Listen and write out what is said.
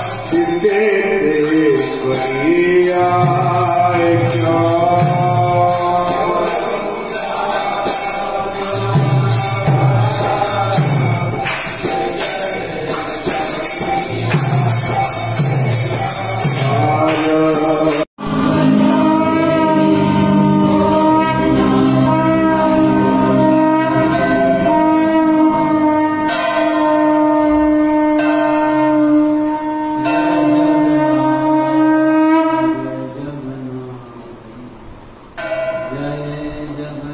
سندے जय जगन्